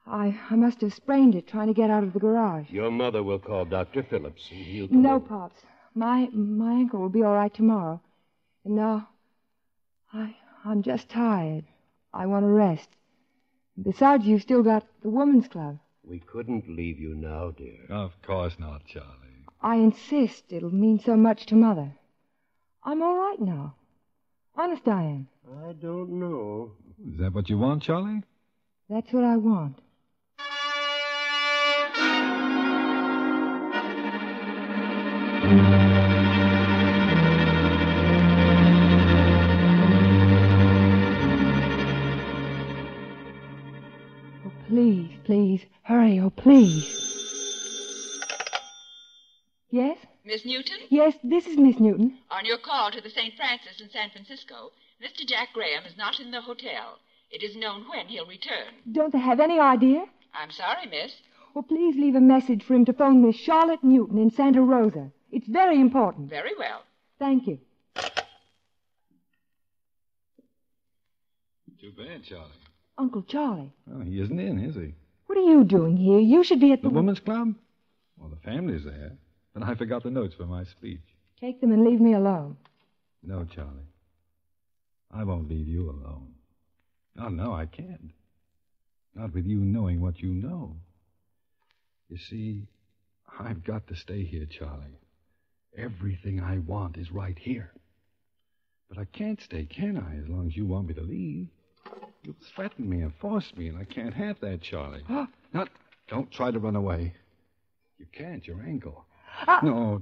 I. I must have sprained it trying to get out of the garage. Your mother will call Dr. Phillips, and he'll come No, over. Pops. My my ankle will be all right tomorrow. And now, I I'm just tired. I want to rest. Besides, you've still got the woman's club. We couldn't leave you now, dear. Of course not, Charlie. I insist. It'll mean so much to Mother. I'm all right now. Honest, I am. I don't know. Is that what you want, Charlie? That's what I want. please, please, hurry, oh, please. Yes? Miss Newton? Yes, this is Miss Newton. On your call to the St. Francis in San Francisco, Mr. Jack Graham is not in the hotel. It is known when he'll return. Don't they have any idea? I'm sorry, miss. Well, please leave a message for him to phone Miss Charlotte Newton in Santa Rosa. It's very important. Very well. Thank you. Too bad, Charlie. Uncle Charlie, Well, he isn't in, is he? What are you doing here? You should be at The the. woman's club? Well, the family's there. And I forgot the notes for my speech. Take them and leave me alone. No, Charlie. I won't leave you alone. Oh, no, I can't. Not with you knowing what you know. You see, I've got to stay here, Charlie. Everything I want is right here. But I can't stay, can I, as long as you want me to leave? You threaten me and force me, and I can't have that, Charlie. Not, don't try to run away. You can't, your ankle. Ah! No,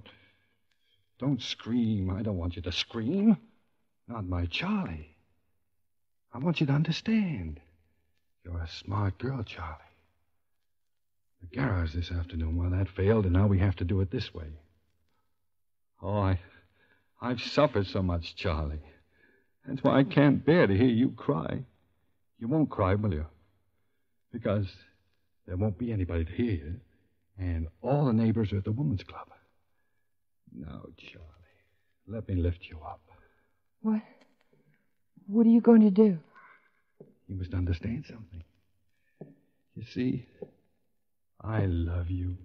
don't scream. I don't want you to scream. Not my Charlie. I want you to understand. You're a smart girl, Charlie. The garage this afternoon, well, that failed, and now we have to do it this way. Oh, I, I've suffered so much, Charlie. That's why I can't bear to hear you cry. You won't cry, will you? Because there won't be anybody to hear you, and all the neighbors are at the women's club. Now, Charlie, let me lift you up. What? What are you going to do? You must understand something. You see, I love you.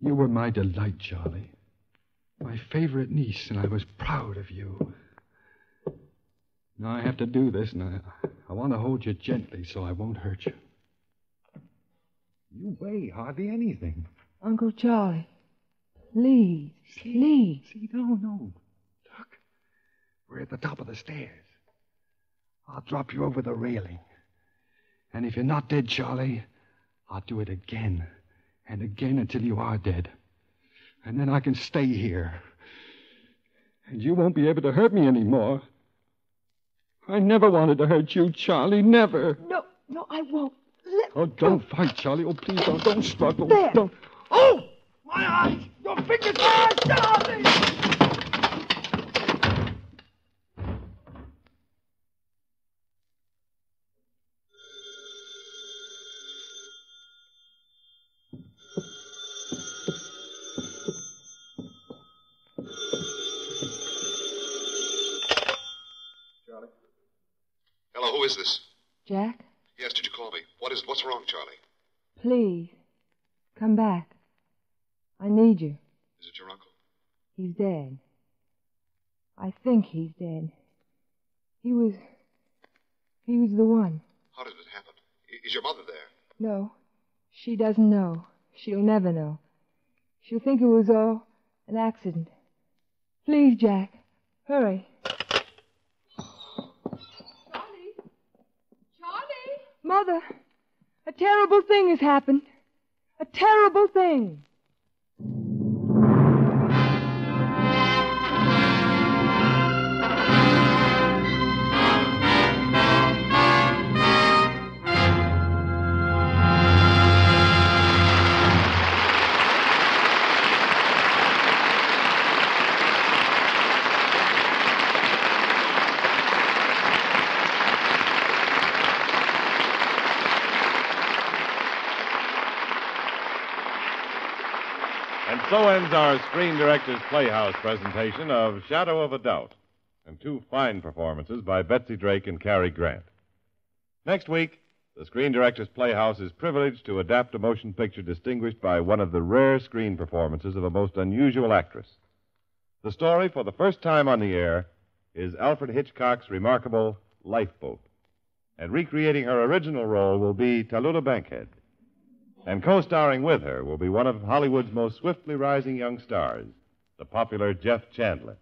You were my delight, Charlie. My favorite niece, and I was proud of you. Now I have to do this, and I, I want to hold you gently so I won't hurt you. You weigh hardly anything. Uncle Charlie, please, please. See, no, no. Look, we're at the top of the stairs. I'll drop you over the railing. And if you're not dead, Charlie, I'll do it again and again until you are dead. And then I can stay here. And you won't be able to hurt me anymore. I never wanted to hurt you, Charlie. Never. No, no, I won't. Oh, don't fight, Charlie. Oh, please don't. Don't struggle. There. Don't. Oh! My eyes! Your fingers! Ah, Charlie! Who is this? Jack, Yes, did you call me? What is it? What's wrong, Charlie? please, come back. I need you. Is it your uncle? He's dead. I think he's dead. He was. He was the one. How did it happen? Is your mother there? No, she doesn't know. She'll never know. She'll think it was all an accident. Please, Jack, hurry. Mother, a terrible thing has happened. A terrible thing. So ends our Screen Directors Playhouse presentation of Shadow of a Doubt, and two fine performances by Betsy Drake and Cary Grant. Next week, the Screen Directors Playhouse is privileged to adapt a motion picture distinguished by one of the rare screen performances of a most unusual actress. The story, for the first time on the air, is Alfred Hitchcock's remarkable Lifeboat. And recreating her original role will be Tallulah Bankhead. And co starring with her will be one of Hollywood's most swiftly rising young stars, the popular Jeff Chandler.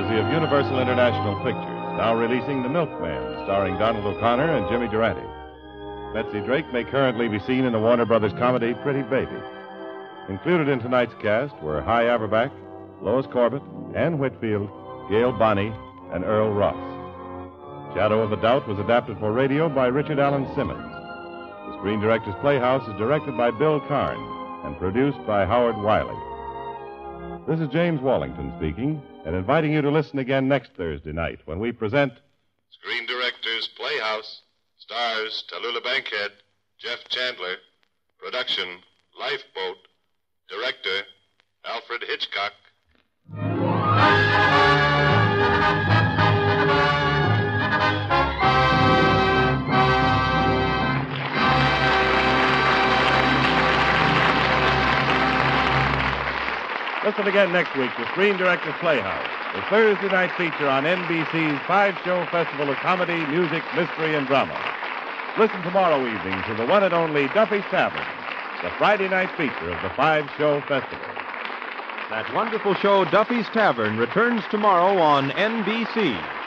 Courtesy of Universal International Pictures, now releasing The Milkman, starring Donald O'Connor and Jimmy Durante. Betsy Drake may currently be seen in the Warner Brothers comedy Pretty Baby. Included in tonight's cast were Hy Averback, Lois Corbett, Ann Whitfield, Gail Bonney, and Earl Ross. Shadow of a Doubt was adapted for radio by Richard Allen Simmons. The Screen Directors Playhouse is directed by Bill Karn and produced by Howard Wiley. This is James Wallington speaking and inviting you to listen again next Thursday night when we present Screen Directors Playhouse. Stars Tallulah Bankhead, Jeff Chandler. Production Lifeboat. Director Alfred Hitchcock. Listen again next week to Screen Directors Playhouse, the Thursday night feature on NBC's five show festival of comedy, music, mystery, and drama. Listen tomorrow evening to the one and only Duffy's Tavern, the Friday night feature of the five show festival. That wonderful show, Duffy's Tavern, returns tomorrow on NBC.